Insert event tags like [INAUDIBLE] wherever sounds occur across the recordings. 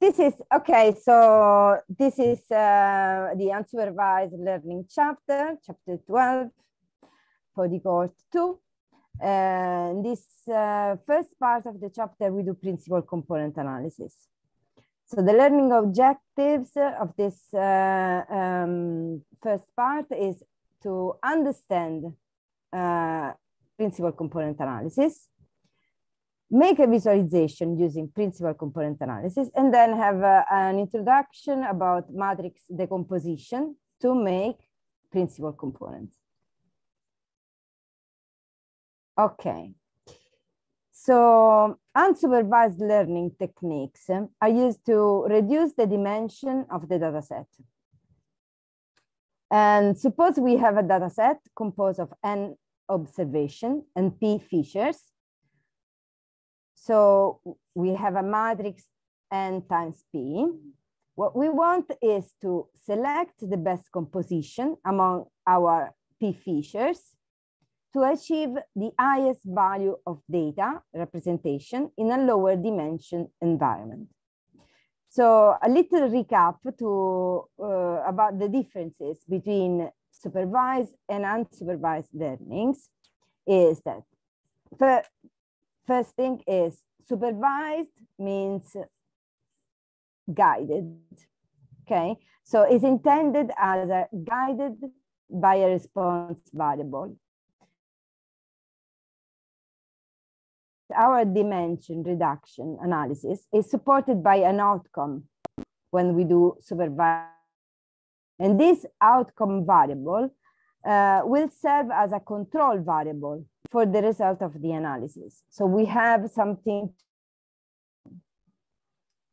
this is okay. So this is uh, the unsupervised learning chapter, chapter 12 for the course two. Uh, this uh, first part of the chapter, we do principal component analysis. So the learning objectives of this uh, um, first part is to understand uh, principal component analysis, make a visualization using principal component analysis, and then have uh, an introduction about matrix decomposition to make principal components. Okay. So unsupervised learning techniques are used to reduce the dimension of the data set. And suppose we have a data set composed of n observation and p features. So we have a matrix n times p. What we want is to select the best composition among our p features to achieve the highest value of data representation in a lower dimension environment. So a little recap to uh, about the differences between supervised and unsupervised learnings is that first thing is supervised means guided, okay? So it's intended as a guided by a response variable. our dimension reduction analysis is supported by an outcome when we do supervised. And this outcome variable uh, will serve as a control variable for the result of the analysis. So we have something.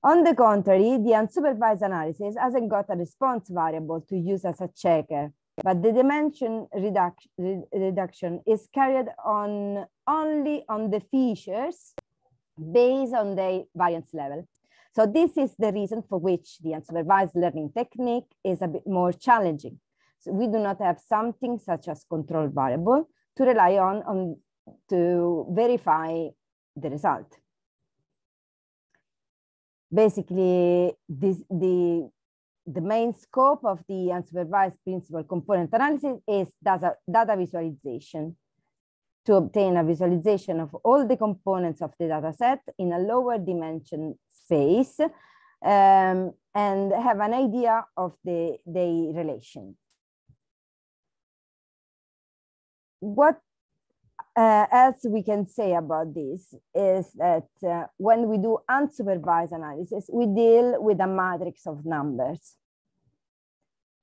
On the contrary, the unsupervised analysis hasn't got a response variable to use as a checker but the dimension reduction, reduction is carried on only on the features based on the variance level. So this is the reason for which the unsupervised learning technique is a bit more challenging. So we do not have something such as control variable to rely on, on to verify the result. Basically, this, the the main scope of the unsupervised principal component analysis is data, data visualization to obtain a visualization of all the components of the data set in a lower dimension space um, and have an idea of the, the relation. What uh, else we can say about this is that uh, when we do unsupervised analysis, we deal with a matrix of numbers.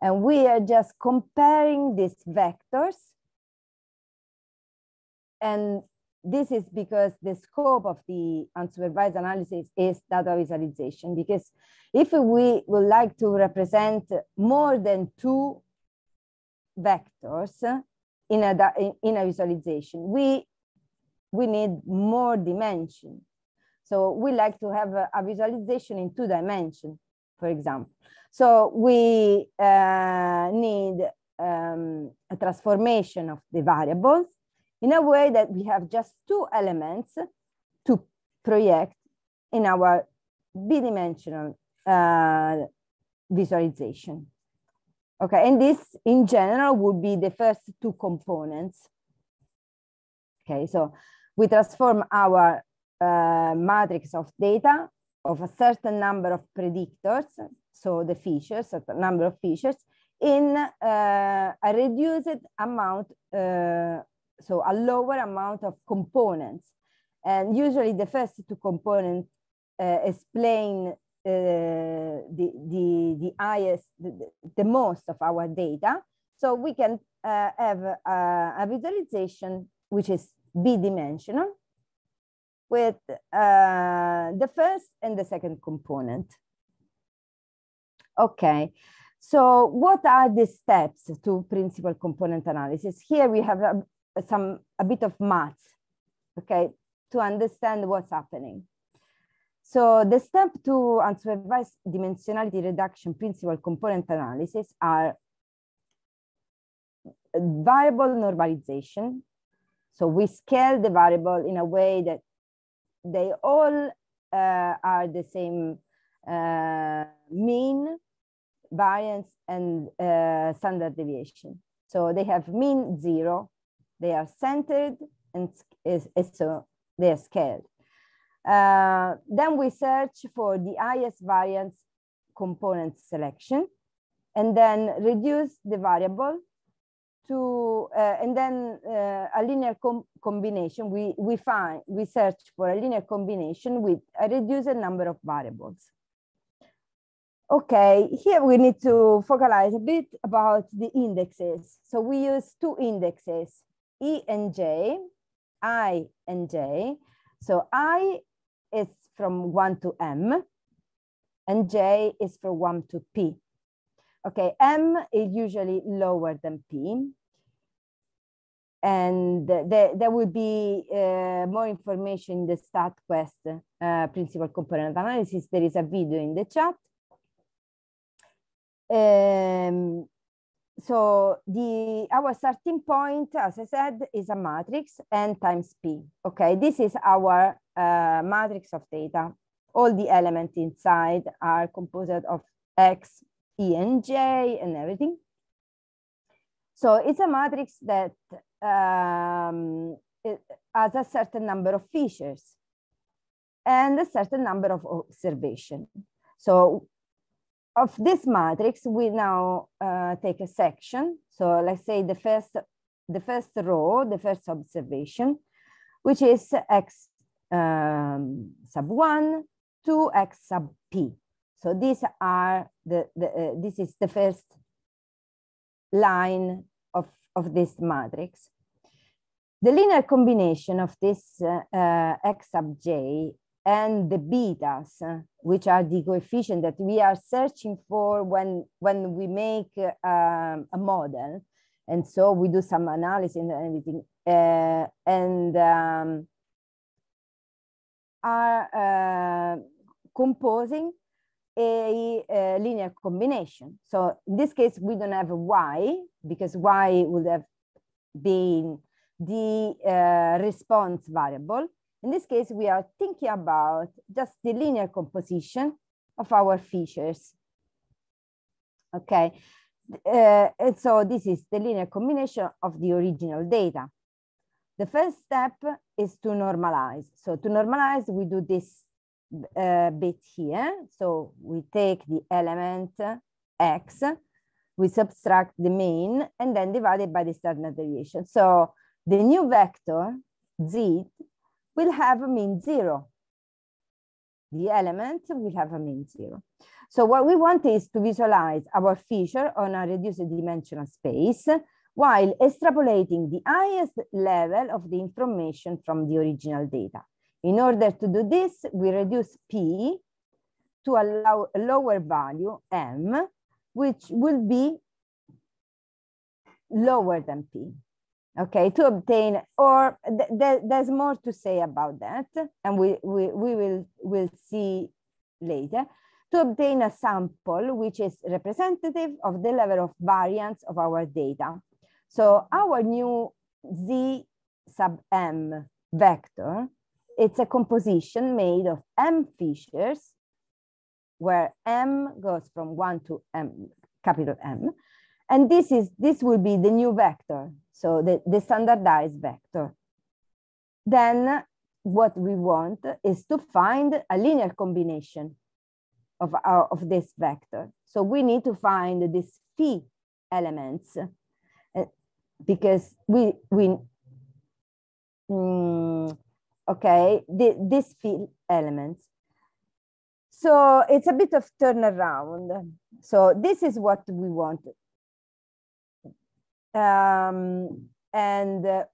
And we are just comparing these vectors. And this is because the scope of the unsupervised analysis is data visualization. Because if we would like to represent more than two vectors, in a, in a visualization. We, we need more dimension. So we like to have a, a visualization in two dimensions, for example. So we uh, need um, a transformation of the variables in a way that we have just two elements to project in our bidimensional uh, visualization. Okay, and this in general would be the first two components. Okay, so we transform our uh, matrix of data of a certain number of predictors, so the features, a number of features, in uh, a reduced amount, uh, so a lower amount of components. And usually the first two components uh, explain the, the, the highest, the, the, most of our data. So we can uh, have a, a, visualization which is bidimensional with uh, the first and the second component. Okay, so what are the steps to principal component analysis? Here we have a, some a bit of math, okay, to understand what's happening. So the step to unsupervised dimensionality reduction principal component analysis are variable normalization. So we scale the variable in a way that they all uh, are the same uh, mean, variance, and uh, standard deviation. So they have mean zero, they are centered, and so they are scaled. Uh, then we search for the highest variance component selection and then reduce the variable to, uh, and then uh, a linear com combination, we, we find, we search for a linear combination with a reduced number of variables. Okay, here we need to focalize a bit about the indexes. So we use two indexes, E and J, I and J. So I is from one to M and J is from one to P. Okay, M is usually lower than P. And there, there will be uh, more information in the StatQuest uh, principal component analysis. There is a video in the chat. Um, so the our starting point, as I said, is a matrix n times p. Okay, this is our uh, matrix of data. All the elements inside are composed of x, e, and j, and everything. So it's a matrix that um, has a certain number of features and a certain number of observation. So of this matrix, we now uh, take a section. So let's say the first, the first row, the first observation, which is x um, sub one to x sub p. So these are the, the uh, this is the first line of, of this matrix. The linear combination of this uh, uh, x sub j and the betas, which are the coefficient that we are searching for when, when we make um, a model. And so we do some analysis and everything. Uh, and um, are uh, composing a, a, linear combination. So in this case, we don't have a y because y would have been the uh, response variable. In this case, we are thinking about just the linear composition of our features. Okay, uh, and so this is the linear combination of the original data. The first step is to normalize. So to normalize, we do this uh, bit here. So we take the element x, we subtract the mean, and then divide it by the standard deviation. So the new vector, z, will have a mean zero. The element will have a mean zero. So what we want is to visualize our feature on a reduced dimensional space while extrapolating the highest level of the information from the original data. In order to do this, we reduce P to a, low, a lower value, M, which will be lower than P okay, to obtain, or th th there's more to say about that, and we, we, we will will see later, to obtain a sample which is representative of the level of variance of our data. So our new Z sub M vector, it's a composition made of M features, where M goes from one to M, capital M, and this is this will be the new vector so the, the standardized vector. Then what we want is to find a linear combination of, our, of this vector. So we need to find these phi elements because we, we mm, okay, the, these phi elements. So it's a bit of turnaround. So this is what we want. Um, and uh,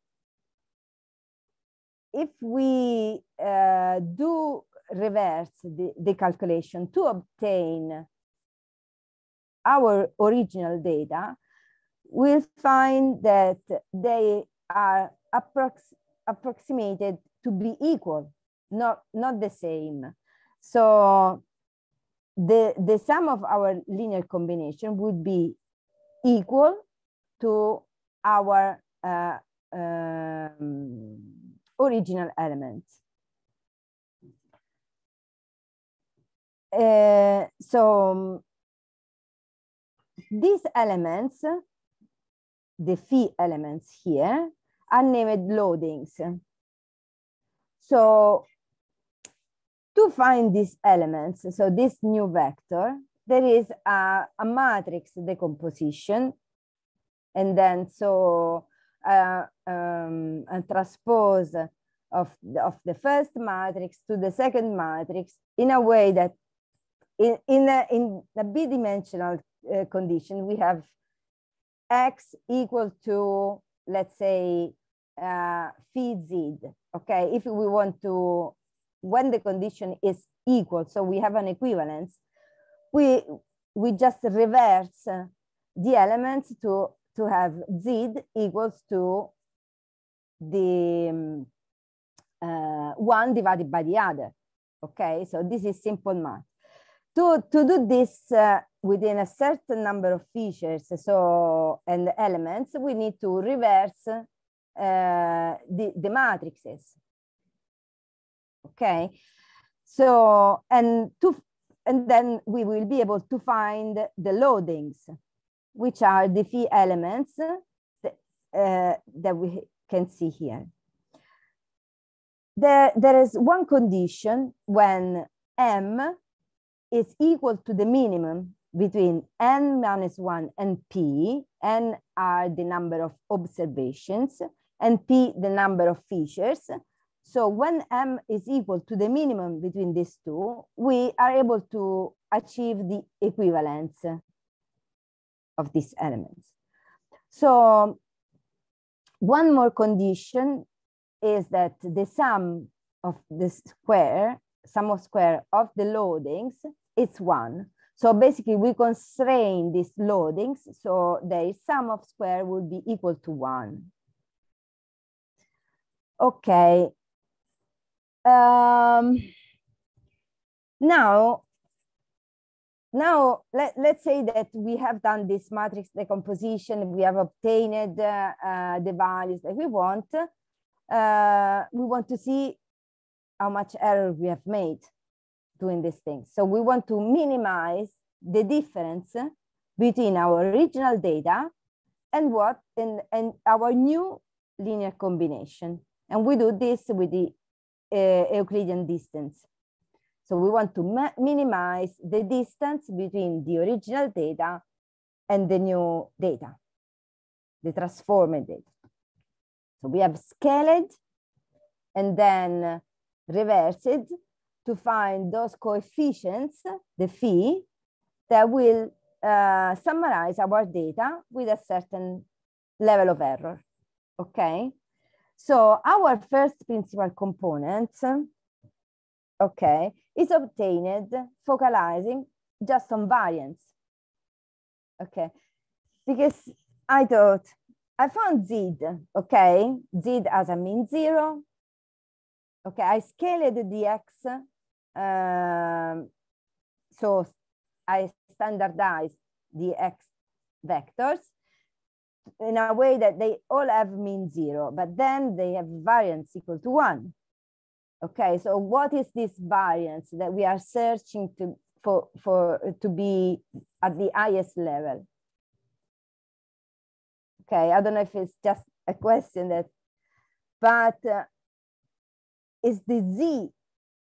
if we uh, do reverse the, the calculation to obtain our original data, we'll find that they are approx approximated to be equal, not, not the same. So the, the sum of our linear combination would be equal to our uh, um, original elements. uh, so um, these elements, the phi elements here, are named loadings. So to find these elements, so this new vector, there is a, a matrix decomposition. And then so uh, um, a transpose of, of the first matrix to the second matrix in a way that in, in, a, in a bidimensional uh, condition, we have x equal to, let's say, uh, phi z, okay? If we want to, when the condition is equal, so we have an equivalence, we, we just reverse the elements to, to have z equals to the uh, one divided by the other, okay? So this is simple math. To, to do this uh, within a certain number of features so and elements, we need to reverse uh, the, the matrices. Okay, so and to and then we will be able to find the loadings, which are the phi elements that, uh, that we can see here. There, there is one condition when m is equal to the minimum between n minus 1 and p. n are the number of observations and p the number of features. So when m is equal to the minimum between these two, we are able to achieve the equivalence of these elements. So one more condition is that the sum of the square, sum of square of the loadings is one. So basically we constrain these loadings. So the sum of square would be equal to one. Okay. Um, now, now let, let's say that we have done this matrix decomposition, we have obtained uh, uh, the values that we want. Uh, we want to see how much error we have made doing these things. So we want to minimize the difference between our original data and what and, and our new linear combination. And we do this with the uh, Euclidean distance. So we want to minimize the distance between the original data and the new data, the transformed data. So we have scaled and then reversed to find those coefficients, the phi, that will uh, summarize our data with a certain level of error, okay? So our first principal component, okay, is obtained focalizing just on variance, okay? Because I thought, I found Z, okay? Z as a mean zero, okay? I scaled the X um, so I standardize the X vectors in a way that they all have mean zero, but then they have variance equal to one. Okay, so what is this variance that we are searching to for, for to be at the highest level? Okay, I don't know if it's just a question that, but uh, is the Z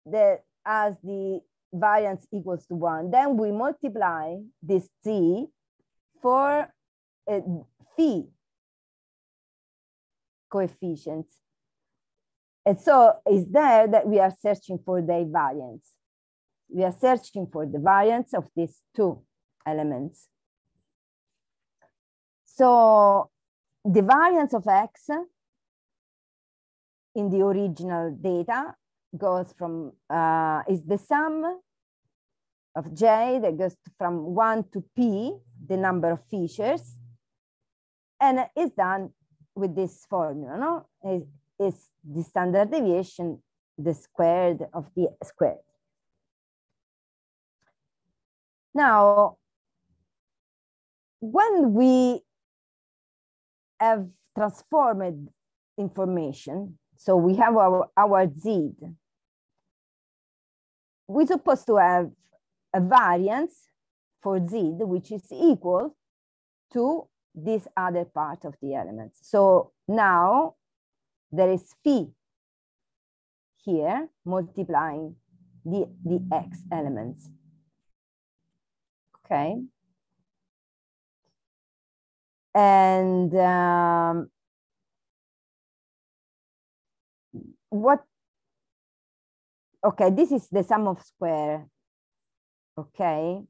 that as the variance equals to one. Then we multiply this t for uh, a phi coefficients. And so it's there that we are searching for the variance. We are searching for the variance of these two elements. So the variance of x in the original data goes from, uh, is the sum of j that goes from one to p, the number of features, and is done with this formula, no? Is the standard deviation the squared of the squared. Now, when we have transformed information so we have our, our Z. We're supposed to have a variance for z, which is equal to this other part of the elements. So now there is phi here multiplying the, the x elements. Okay. And um, what, okay, this is the sum of square, okay?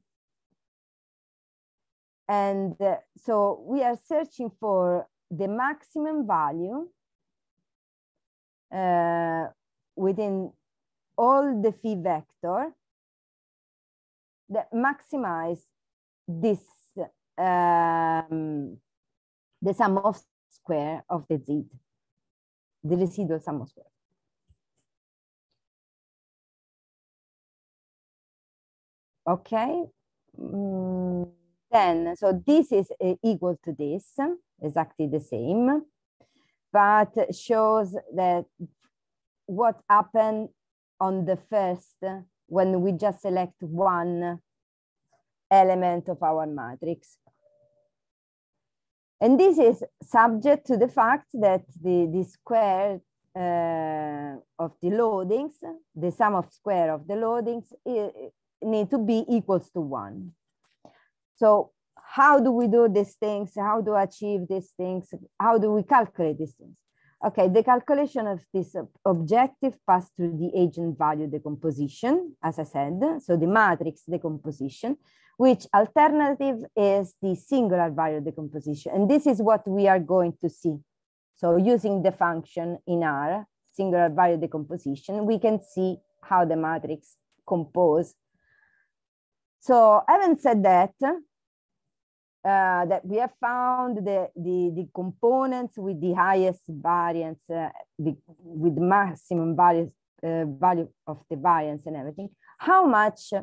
And uh, so we are searching for the maximum value uh, within all the phi vector that maximize this um, the sum of square of the z, the residual sum of square. Okay. Mm, then, so this is uh, equal to this, exactly the same, but shows that what happened on the first when we just select one element of our matrix. And this is subject to the fact that the, the square uh, of the loadings, the sum of square of the loadings need to be equals to one. So how do we do these things? How do we achieve these things? How do we calculate these things? Okay, the calculation of this objective passed through the eigenvalue decomposition, as I said, so the matrix decomposition, which alternative is the singular value decomposition. And this is what we are going to see. So using the function in R, singular value decomposition, we can see how the matrix compose. So having said that, uh, that we have found the, the, the components with the highest variance, uh, the, with maximum value, uh, value of the variance and everything, how much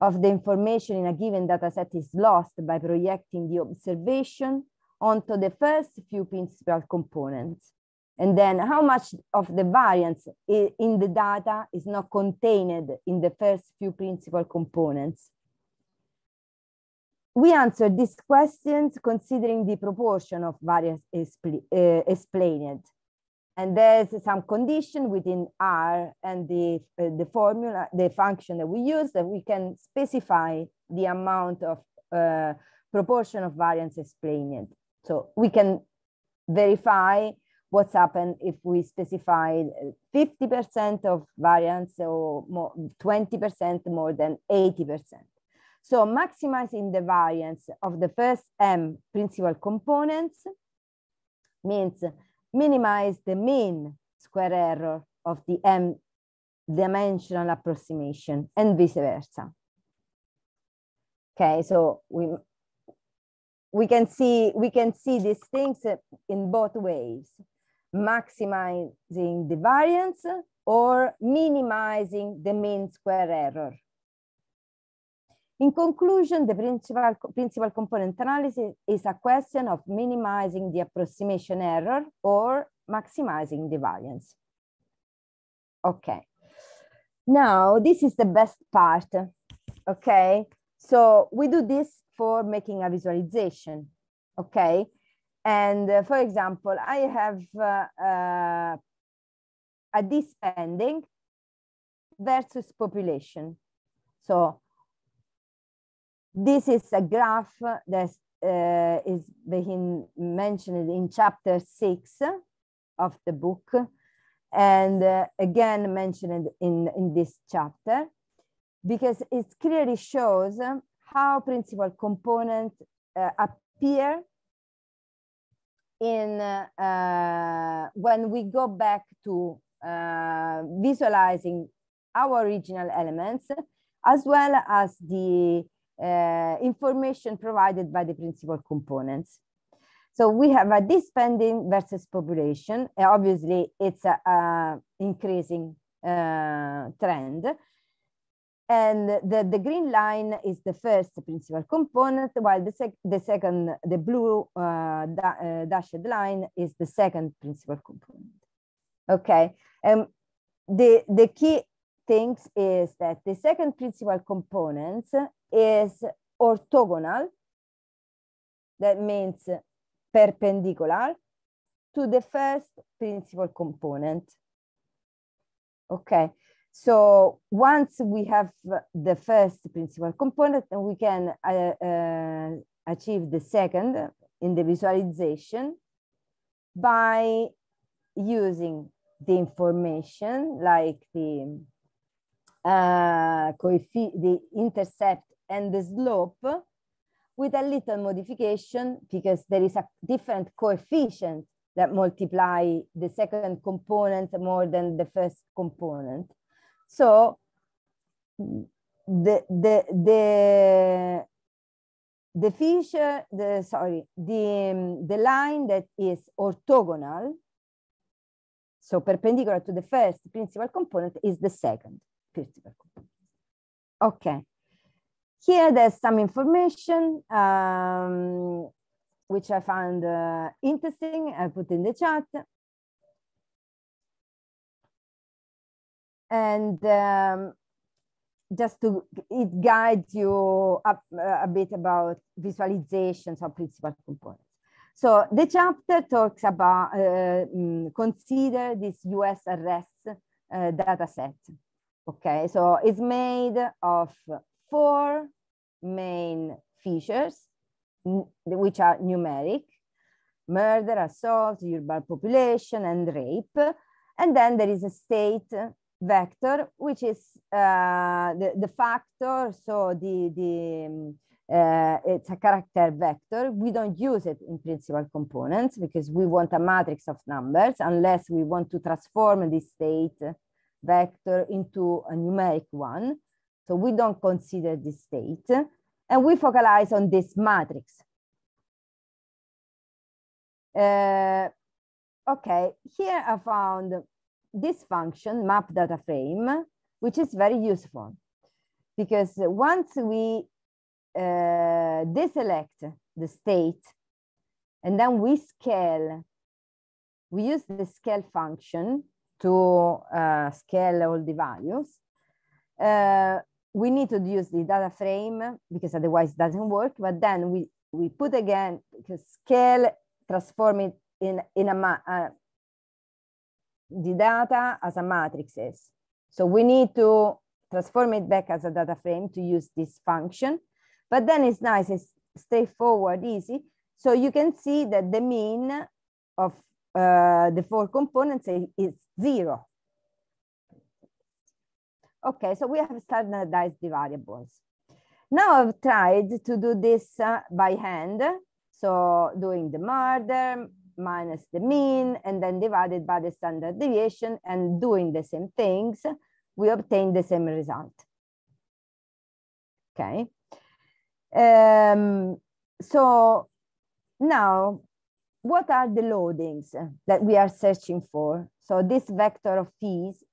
of the information in a given data set is lost by projecting the observation onto the first few principal components. And then how much of the variance in the data is not contained in the first few principal components we answer these questions considering the proportion of variance uh, explained. And there's some condition within R and the, uh, the formula, the function that we use that we can specify the amount of uh, proportion of variance explained. So we can verify what's happened if we specify uh, 50% of variance or more, 20% more than 80%. So maximizing the variance of the first M principal components means minimize the mean square error of the M dimensional approximation and vice versa. Okay, so we we can see we can see these things in both ways, maximizing the variance or minimizing the mean square error. In conclusion, the principal, principal component analysis is a question of minimizing the approximation error or maximizing the variance. Okay. Now, this is the best part. Okay. So we do this for making a visualization. Okay. And uh, for example, I have uh, uh, ad spending versus population. So this is a graph that uh, is being mentioned in chapter six of the book and uh, again mentioned in, in this chapter because it clearly shows how principal components uh, appear in uh, when we go back to uh, visualizing our original elements as well as the uh, information provided by the principal components. So we have ad spending versus population. Obviously, it's a, a increasing uh, trend. And the, the green line is the first principal component, while the, sec the second, the blue uh, da uh, dashed line is the second principal component. Okay, um, the, the key things is that the second principal component is orthogonal. That means perpendicular to the first principal component. Okay, so once we have the first principal component, and we can uh, uh, achieve the second in the visualization by using the information like the uh, the intercept and the slope with a little modification because there is a different coefficient that multiply the second component more than the first component. So the the the the feature the sorry the um, the line that is orthogonal so perpendicular to the first principal component is the second principal component okay here there's some information um, which I found uh, interesting. I put in the chat. And um, just to, it guides you up uh, a bit about visualizations of principal components. So the chapter talks about, uh, mm, consider this US arrest uh, data set. Okay, so it's made of four main features which are numeric, murder, assault, urban population, and rape. And then there is a state vector, which is uh, the, the factor, so the, the um, uh, it's a character vector. We don't use it in principal components because we want a matrix of numbers unless we want to transform the state vector into a numeric one. So we don't consider this state and we focalize on this matrix. Uh, okay, here I found this function, map data frame, which is very useful because once we uh, deselect the state and then we scale, we use the scale function to uh, scale all the values. Uh, we need to use the data frame because otherwise it doesn't work. But then we, we put again, because scale, transform it in, in a, uh, the data as a matrices. So we need to transform it back as a data frame to use this function. But then it's nice, it's straightforward, easy. So you can see that the mean of uh, the four components is zero. Okay, so we have standardized the variables. Now I've tried to do this uh, by hand. So doing the murder minus the mean and then divided by the standard deviation and doing the same things, we obtain the same result. Okay. Um, so now, what are the loadings that we are searching for? So this vector of phis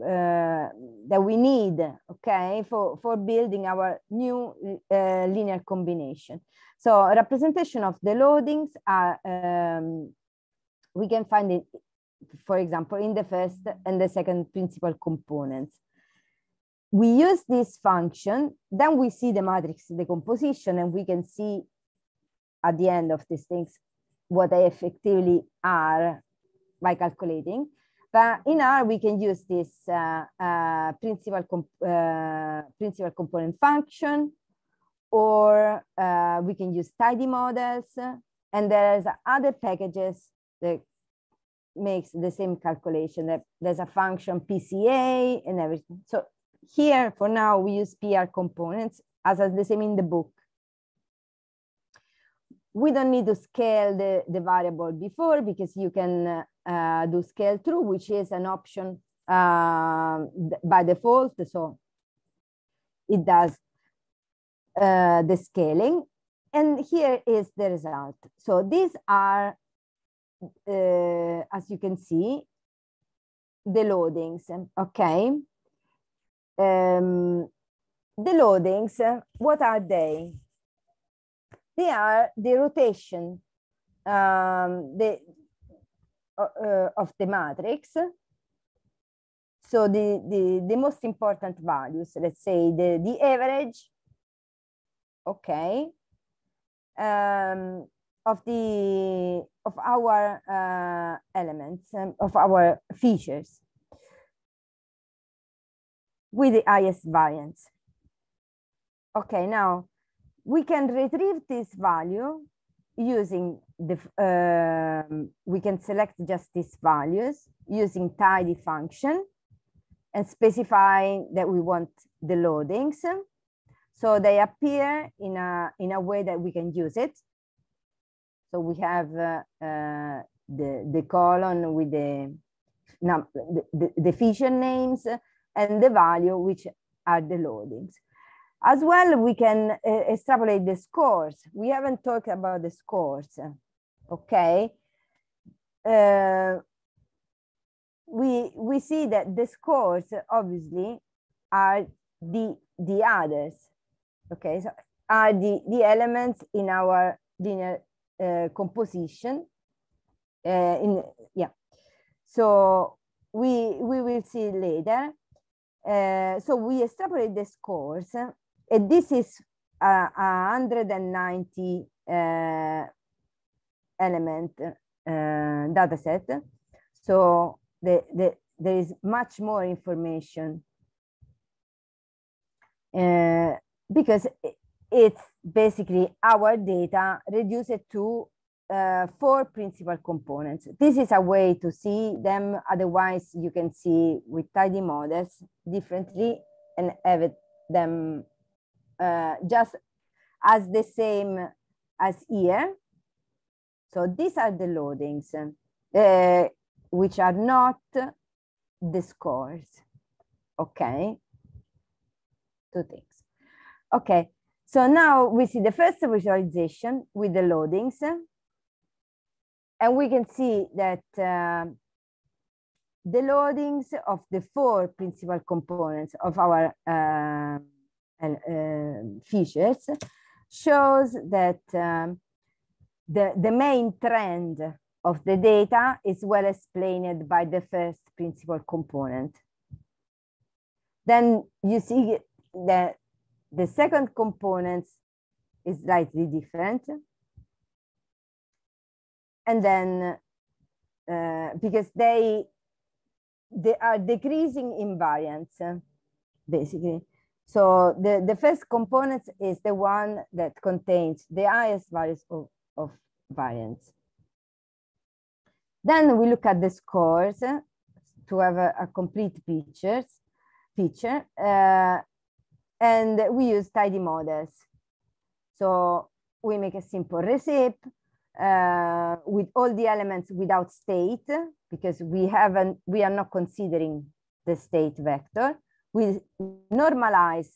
uh, that we need, okay, for, for building our new uh, linear combination. So representation of the loadings are, um, we can find it, for example, in the first and the second principal components. We use this function, then we see the matrix decomposition and we can see at the end of these things what they effectively are by calculating. But in R, we can use this uh, uh, principal, comp uh, principal component function, or uh, we can use tidy models. And there's other packages that makes the same calculation. That there's a function PCA and everything. So here, for now, we use PR components as the same in the book. We don't need to scale the, the variable before because you can uh, do scale through, which is an option uh, by default. So it does uh, the scaling. And here is the result. So these are, uh, as you can see, the loadings, okay? Um, the loadings, what are they? They are the rotation, um, the, uh, of the matrix. so the, the, the most important values, let's say the, the average, okay, um, of the of our uh, elements, um, of our features with the highest variance. Okay, now we can retrieve this value using the, uh, we can select just these values using tidy function and specifying that we want the loadings. So they appear in a, in a way that we can use it. So we have uh, uh, the, the column with the, the, the, the feature names and the value, which are the loadings. As well, we can uh, extrapolate the scores. We haven't talked about the scores, okay? Uh, we, we see that the scores obviously are the, the others, okay? So are the, the elements in our linear uh, composition. Uh, in Yeah, so we, we will see later. Uh, so we extrapolate the scores, and this is a, a 190 uh, element uh, data set. So the, the, there is much more information uh, because it's basically our data reduced to uh, four principal components. This is a way to see them. Otherwise, you can see with tidy models differently and have them uh, just as the same as here. So these are the loadings. Uh, which are not the scores. Okay, two things. Okay, so now we see the first visualization with the loadings. And we can see that uh, the loadings of the four principal components of our uh, uh, features shows that um, the, the main trend of the data is well explained by the first principal component. Then you see that the second component is slightly different. And then uh, because they, they are decreasing in variance, basically. So the, the first component is the one that contains the highest values of, of variance. Then we look at the scores to have a, a complete pictures, picture, uh, and we use tidy models. So we make a simple recipe uh, with all the elements without state because we haven't, we are not considering the state vector. We normalize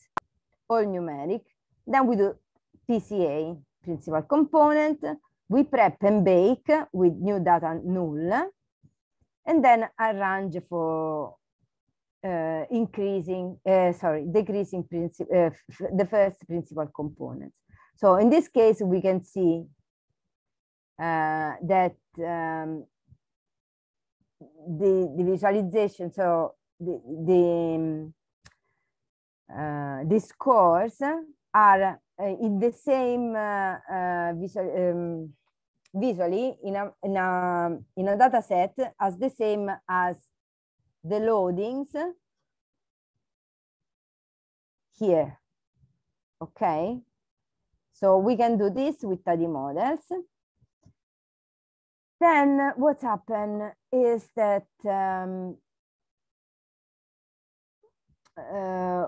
all numeric. Then we do PCA, principal component, we prep and bake with new data null, and then arrange for uh, increasing, uh, sorry, decreasing uh, the first principal components. So in this case, we can see uh, that um, the, the visualization, so the, the, uh, scores are uh, in the same uh, visual, um, visually in a, in, a, in a data set as the same as the loadings here. Okay, so we can do this with tidy models. Then what happened is that um, uh,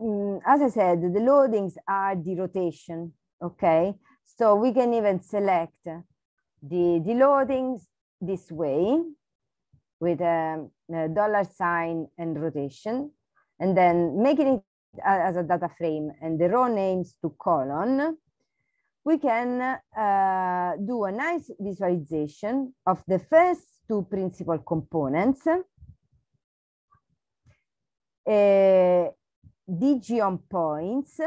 mm, as I said, the loadings are the rotation, okay? So we can even select the, the loadings this way with a, a dollar sign and rotation, and then making it as a data frame and the row names to colon, we can uh, do a nice visualization of the first two principal components. Uh, DG on points,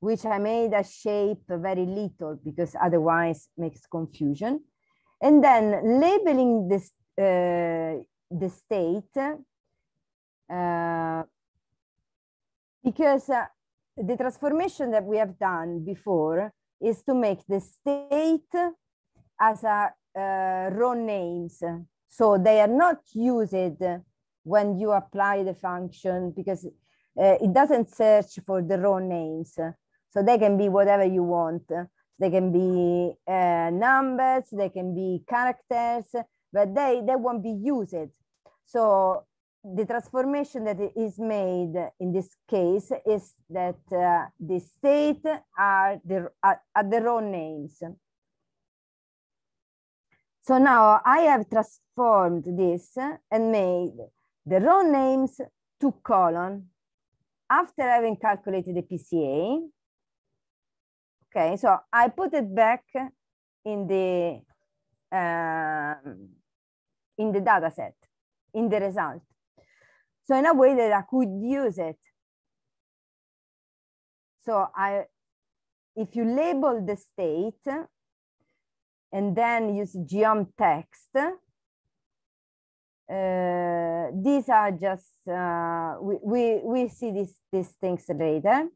which I made a shape very little because otherwise makes confusion. And then labeling this, uh, the state, uh, because uh, the transformation that we have done before is to make the state as a uh, raw names. So they are not used when you apply the function because uh, it doesn't search for the row names. So they can be whatever you want. They can be uh, numbers, they can be characters, but they, they won't be used. So the transformation that is made in this case is that uh, the state are the, are, are the row names. So now I have transformed this and made the row names to colon after having calculated the PCA. Okay, so I put it back in the uh, in the data set, in the result. So in a way that I could use it. So I, if you label the state and then use geom text, uh, these are just, uh, we, we, we see these, these things later.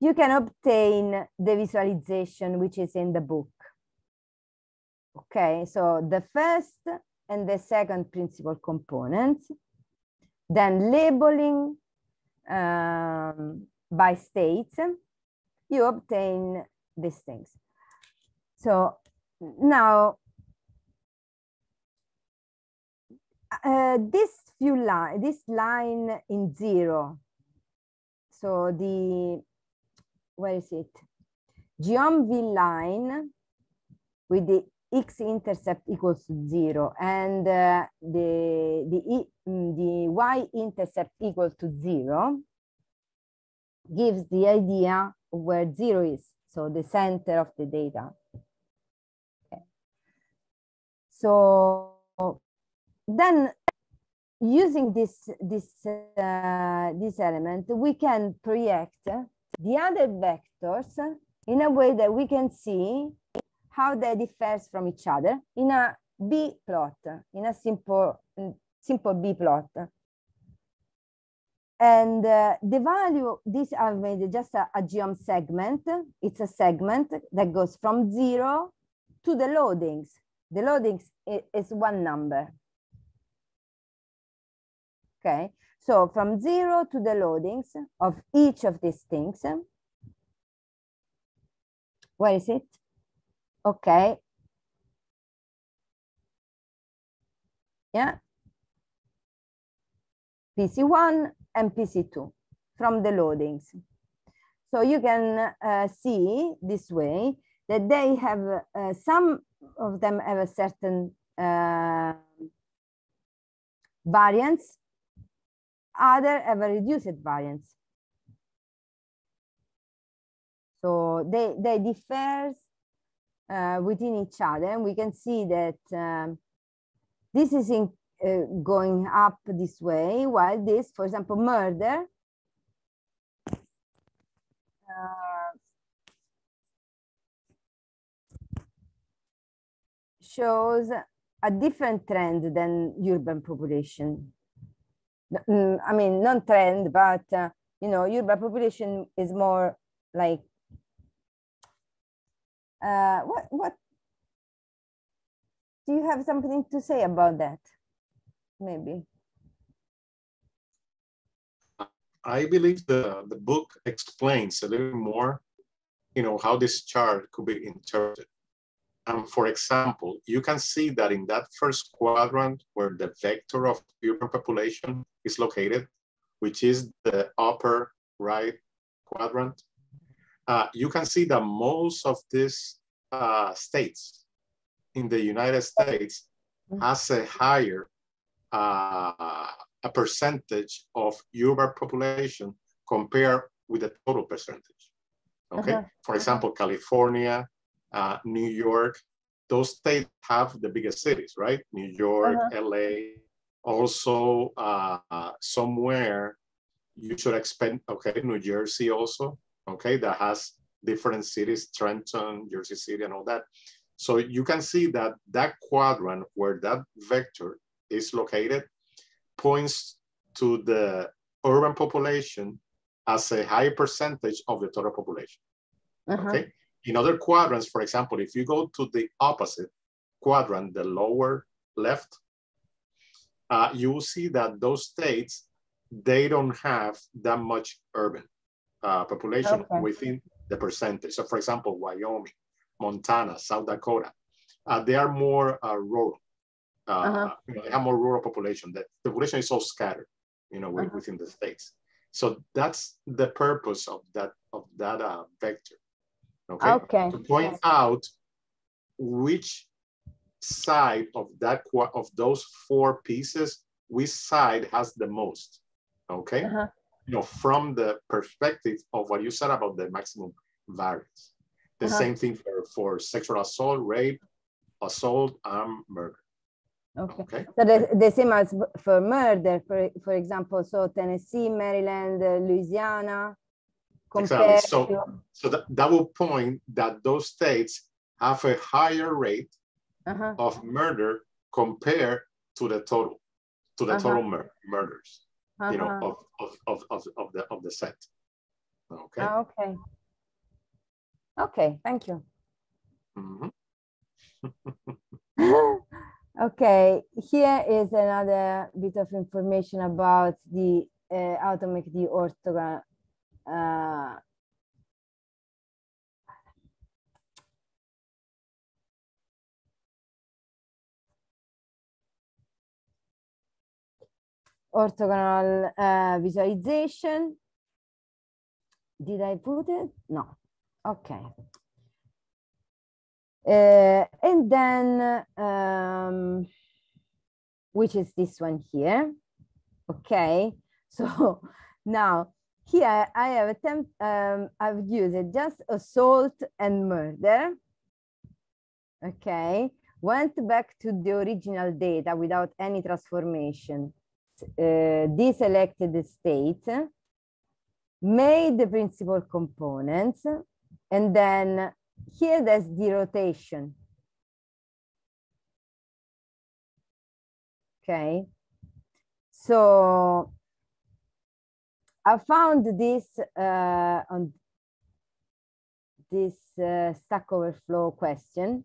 You can obtain the visualization which is in the book. Okay, so the first and the second principal components, then labeling um, by states, you obtain these things. So now uh, this few line, this line in zero. So the, where is it? Geom V line with the x-intercept equals to zero and uh, the, the, mm, the y-intercept equals to zero gives the idea of where zero is. So the center of the data. Okay. So then using this, this, uh, this element, we can project the other vectors in a way that we can see how they differ from each other in a B plot, in a simple, simple biplot. And uh, the value, these are made just a, a geom segment. It's a segment that goes from zero to the loadings. The loadings is one number. Okay, so from zero to the loadings of each of these things. Where is it? Okay. Yeah. PC1 and PC2 from the loadings. So you can uh, see this way that they have, uh, some of them have a certain uh, variance other have a reduced variance. So they, they differ uh, within each other. And we can see that um, this is in, uh, going up this way, while this, for example, murder, uh, shows a different trend than urban population. Mm, I mean, non-trend, but uh, you know, urban population is more like uh, what what do you have something to say about that? Maybe. I believe the, the book explains a little more, you know, how this chart could be interpreted. And for example, you can see that in that first quadrant where the vector of urban population is located, which is the upper right quadrant, uh, you can see that most of these uh, states in the United States has a higher uh, a percentage of urban population compared with the total percentage. Okay, -huh. for example, California, uh, New York, those states have the biggest cities, right? New York, uh -huh. LA, also uh, somewhere you should expect, okay, New Jersey also, okay, that has different cities, Trenton, Jersey City and all that. So you can see that that quadrant where that vector is located points to the urban population as a high percentage of the total population. Uh -huh. Okay. In other quadrants, for example, if you go to the opposite quadrant, the lower left, uh, you will see that those states, they don't have that much urban uh, population okay. within the percentage. So for example, Wyoming, Montana, South Dakota, uh, they are more uh, rural. Uh, -huh. you know, they have more rural population. The, the population is so scattered, you know, -huh. within the states. So that's the purpose of that of that uh, vector. Okay. Okay. To point out which side of that of those four pieces, which side has the most. Okay. Uh -huh. You know, from the perspective of what you said about the maximum variance. The uh -huh. same thing for, for sexual assault, rape, assault, and murder. Okay. okay. So the, the same as for murder, for, for example, so Tennessee, Maryland, Louisiana. Exactly. So, so that, that will point that those states have a higher rate uh -huh. of murder compared to the total, to the uh -huh. total mur murders, you know, uh-huh. of, of, of, of, of, the, of the set. Okay. Ah, okay. Okay, thank you. Mm -hmm. [LAUGHS] Okay, here is another bit of information about the uh, how to make the orthogonal uh, orthogonal uh, visualization. Did I put it? No. Okay. Uh, and then, um, which is this one here. Okay, so [LAUGHS] now here I have attempt, um, I've used just assault and murder. Okay, went back to the original data without any transformation. Uh, deselected the state, made the principal components, and then here there's the rotation. Okay, so I found this uh, on this uh, Stack Overflow question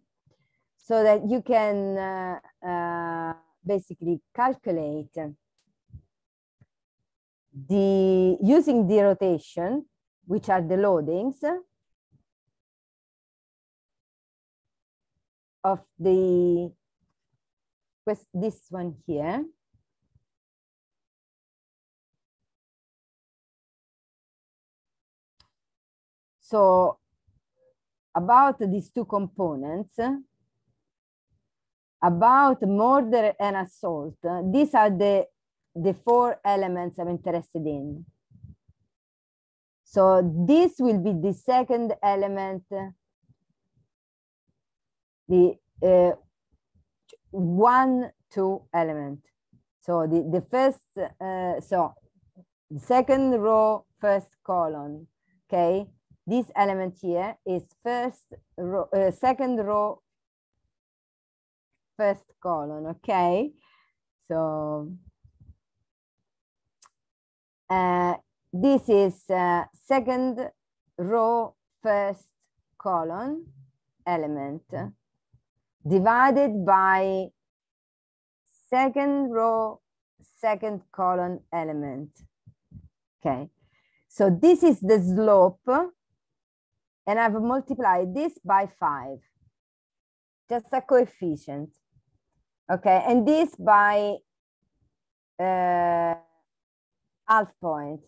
so that you can uh, uh, basically calculate the using the rotation, which are the loadings, of the this one here. So about these two components, about murder and assault, these are the, the four elements I'm interested in. So this will be the second element the uh, one, two element. So the, the first, uh, so second row, first column, okay? This element here is first row, uh, second row, first column, okay? So uh, this is uh, second row, first column element divided by second row, second column element. Okay, so this is the slope and I've multiplied this by five, just a coefficient. Okay, and this by uh, half point.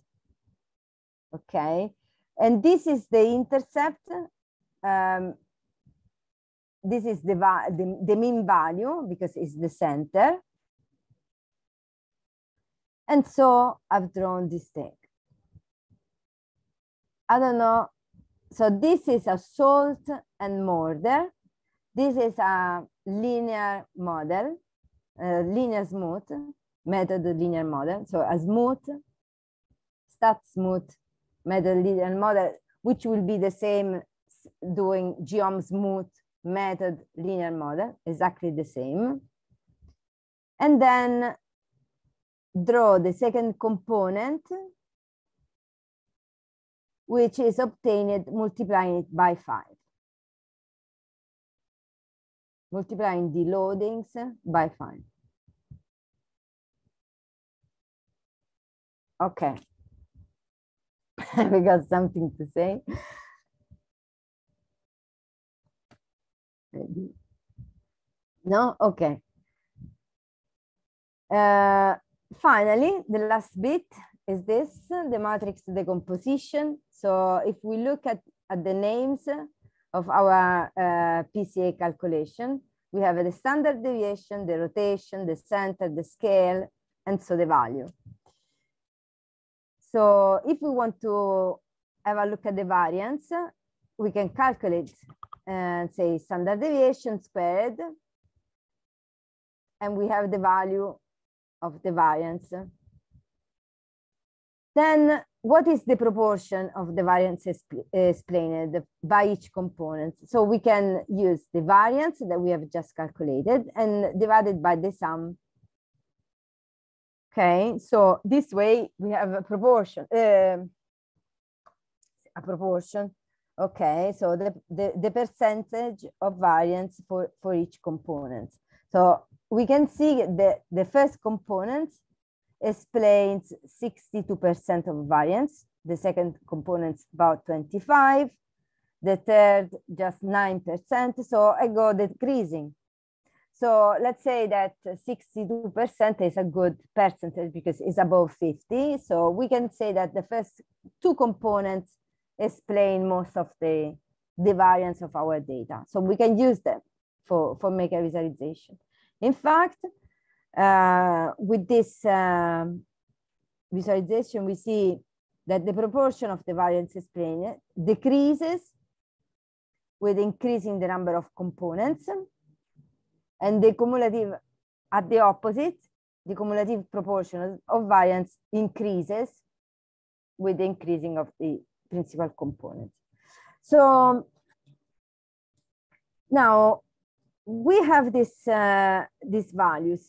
Okay, and this is the intercept um, this is the, the, the mean value because it's the center. And so I've drawn this thing. I don't know. So this is assault and murder. This is a linear model, a linear smooth method linear model. So a smooth, stat smooth method linear model, which will be the same doing geom smooth method linear model, exactly the same. And then draw the second component, which is obtained multiplying it by five. Multiplying the loadings by five. Okay. [LAUGHS] we got something to say. No? Okay. Uh, finally, the last bit is this, the matrix decomposition. So if we look at, at the names of our uh, PCA calculation, we have the standard deviation, the rotation, the center, the scale, and so the value. So if we want to have a look at the variance, we can calculate and say standard deviation squared, and we have the value of the variance. Then what is the proportion of the variance explained by each component? So we can use the variance that we have just calculated and divided by the sum Okay, so this way we have a proportion, uh, a proportion. Okay, so the, the, the percentage of variance for, for each component. So we can see that the first component explains 62% of variance. The second component about 25. The third just 9%. So I go decreasing. So let's say that 62% is a good percentage because it's above 50. So we can say that the first two components explain most of the, the variance of our data. So we can use them for, for make a visualization. In fact, uh, with this um, visualization, we see that the proportion of the variance explained decreases with increasing the number of components and the cumulative at the opposite, the cumulative proportion of variance increases with the increasing of the principal component. So now we have this, uh, these values,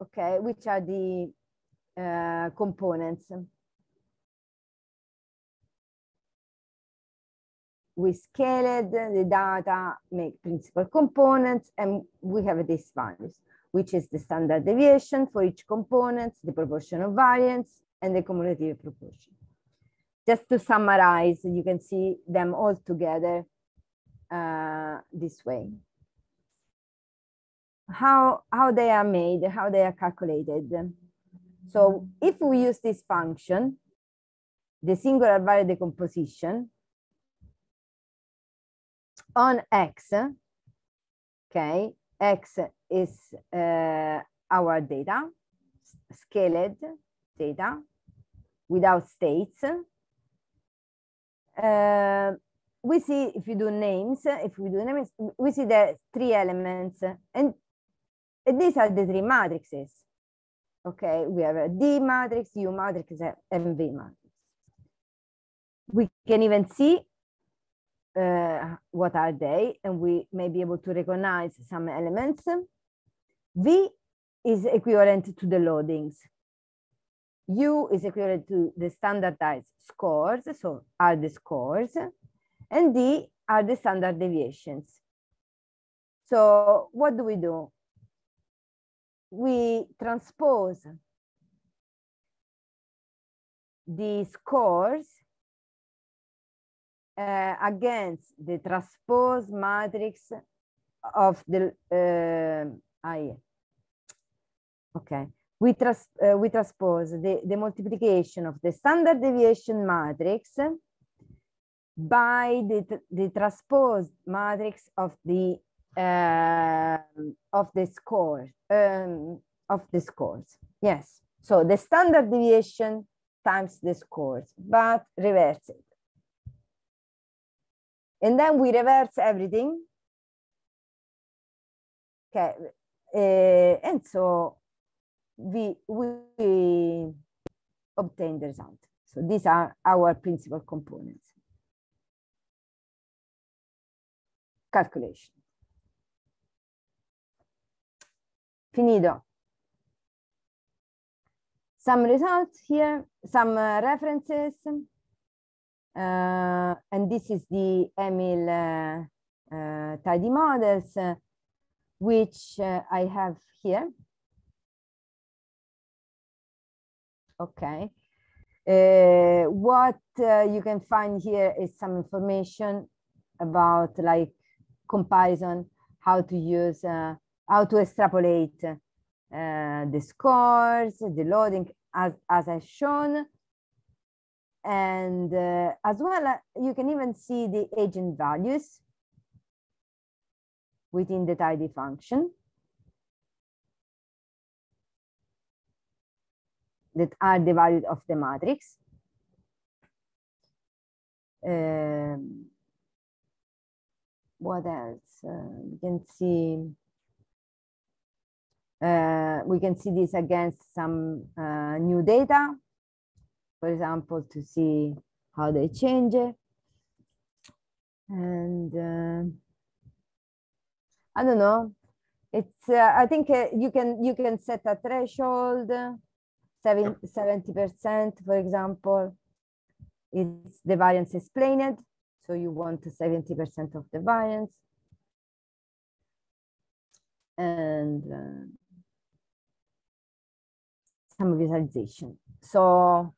okay, which are the uh, components. We scaled the data, make principal components, and we have these values, which is the standard deviation for each component, the proportion of variance, and the cumulative proportion. Just to summarize, you can see them all together uh, this way. How, how they are made, how they are calculated. So if we use this function, the singular value decomposition, on X, okay, X is uh, our data, scaled data without states. Uh, we see if you do names, if we do names, we see the three elements and these are the three matrices. Okay, we have a D matrix, U matrix, and V matrix. We can even see uh, what are they, and we may be able to recognize some elements. V is equivalent to the loadings. U is equivalent to the standardized scores, so are the scores, and D are the standard deviations. So what do we do? We transpose the scores uh, against the transpose matrix of the uh, I, okay. We, trans uh, we transpose the, the multiplication of the standard deviation matrix by the, the transpose matrix of the uh, of the score um, of the scores. Yes. So the standard deviation times the scores but reverse it and then we reverse everything. Okay, uh, and so we, we obtain the result. So these are our principal components. calculation. Finito. Some results here, some uh, references. Uh, and this is the Emil uh, uh tidy models, uh, which uh, I have here. Okay. what you can find here is some information about like comparison, how to use, how to extrapolate uh, the scores, the loading as, as I've shown. And uh, as well, uh, you can even see the eigenvalues within the tidy function that are the value of the matrix. Um, what else? Uh, you can see uh, we can see this against some uh, new data, for example, to see how they change it. And uh, I don't know. It's uh, I think uh, you can you can set a threshold, 70 percent, for example. It's the variance explained, so you want 70 percent of the variance. And uh, some visualization. So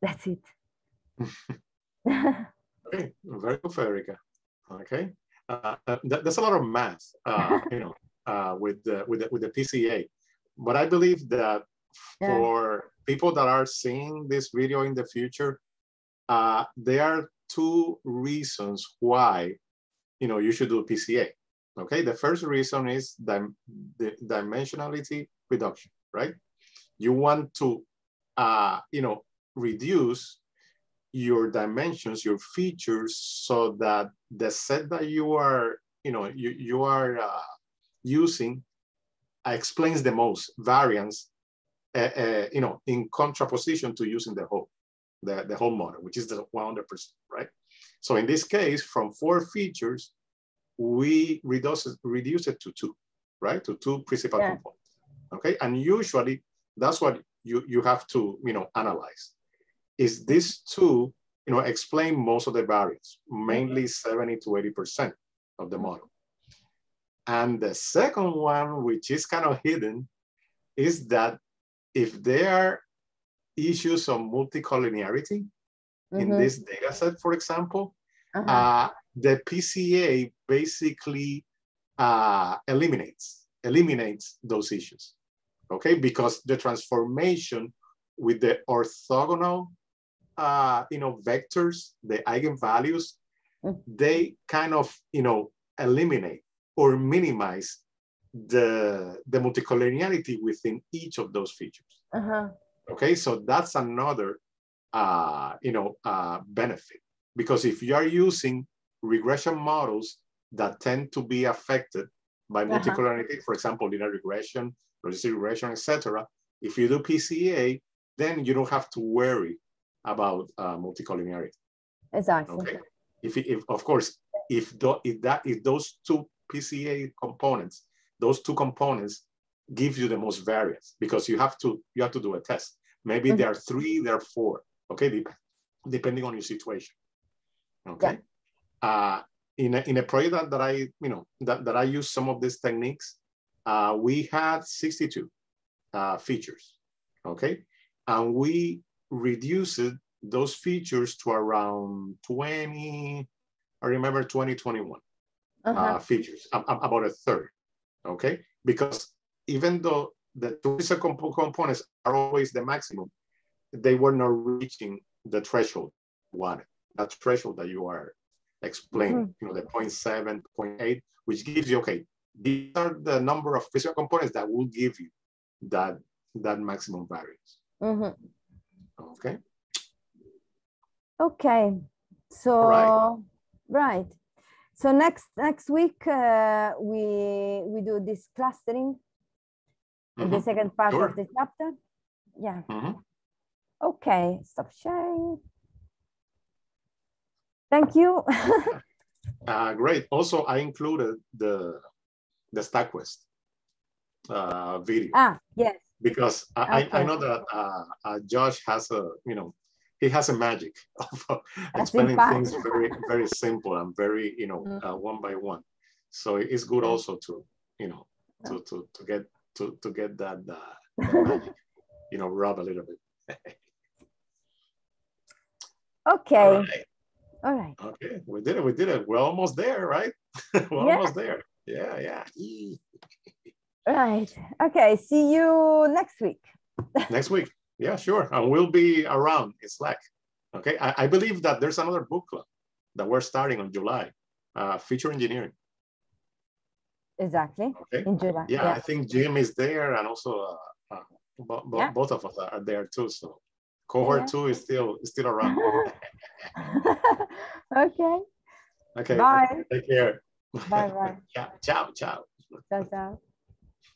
that's it. okay, [LAUGHS] very good, Federica. Okay, uh, uh, there's a lot of math, uh, you know, uh, with the with the with the PCA, but I believe that for yeah. people that are seeing this video in the future, uh, there are two reasons why, you know, you should do PCA. Okay, the first reason is dim the dimensionality reduction, right? You want to, uh, you know, reduce your dimensions, your features, so that the set that you are, you know, you, you are uh, using explains the most variance, uh, uh, you know, in contraposition to using the whole, the, the whole model, which is the 100%, right? So in this case, from four features, we reduce it, reduce it to two, right? To two principal yeah. components. Okay, and usually that's what you you have to you know analyze. Is this two you know explain most of the variance, mainly 70 to 80 percent of the model. And the second one, which is kind of hidden, is that if there are issues of multicollinearity mm -hmm. in mm-hmm. this data set, for example, uh -huh. uh, the PCA basically uh, eliminates eliminates those issues, okay? Because the transformation with the orthogonal, uh, you know, vectors, the eigenvalues, mm. they kind of, you know, eliminate or minimize the the multicollinearity within each of those features. Uh -huh. Okay, so that's another, uh, you know, uh, benefit because if you are using regression models that tend to be affected by uh-huh. multicollinearity, uh -huh. for example, linear regression, logistic regression, etc. If you do PCA, then you don't have to worry about uh, multicollinearity. Exactly. Okay. If, if of course, if, do, if that if those two PCA components, those two components give you the most variance because you have to you have to do a test. Maybe mm -hmm. there are three, there are four. Okay, Dep depending on your situation. Okay. Yeah uh, in, a, in a project that, that I, you know, that, that I use some of these techniques, uh, we had 62 uh, features, okay? And we reduced those features to around 20, I remember 2021 -huh. uh, features, about a third, okay? Because even though the two components are always the maximum, they were not reaching the threshold one, that threshold that you are explain, mm -hmm. you know, the 0.7, 0.8, which gives you, okay, these are the number of physical components that will give you that, that maximum variance. Mm -hmm. Okay. Okay. So, right. right. So next next week uh, we we do this clustering, mm -hmm. the mm-hmm. second part sure. of the chapter. Yeah. Mm -hmm. Okay. Stop sharing. Thank you. [LAUGHS] uh, great. Also, I included the the StatQuest uh, video. Ah, yes. Because I, okay. I, I, know that uh, uh, Josh has a, you know, he has a magic [LAUGHS] of explaining things very, very simple and very, you know, mm. uh, one by one. So it's good also to, you know, to, to, to get to, to get that, uh, that [LAUGHS] magic, you know, rub a little bit. [LAUGHS] okay. All right. All right. Okay, we did it. We did it. We're almost there, right? We're yeah. almost there. Yeah, yeah. Right. Okay. See you next week. [LAUGHS] next week. Yeah, sure. And we'll be around in Slack. Okay. I, I believe that there's another book club that we're starting on July, uh, feature engineering. Exactly. Okay. In July. Yeah, yeah. I think Jim is there, and also uh, uh, bo yeah. both of us are there too. So cohort yeah. two is still is still around. [LAUGHS] okay. Okay. Bye. Take care. Bye bye. [LAUGHS] ciao, ciao. Ciao, ciao.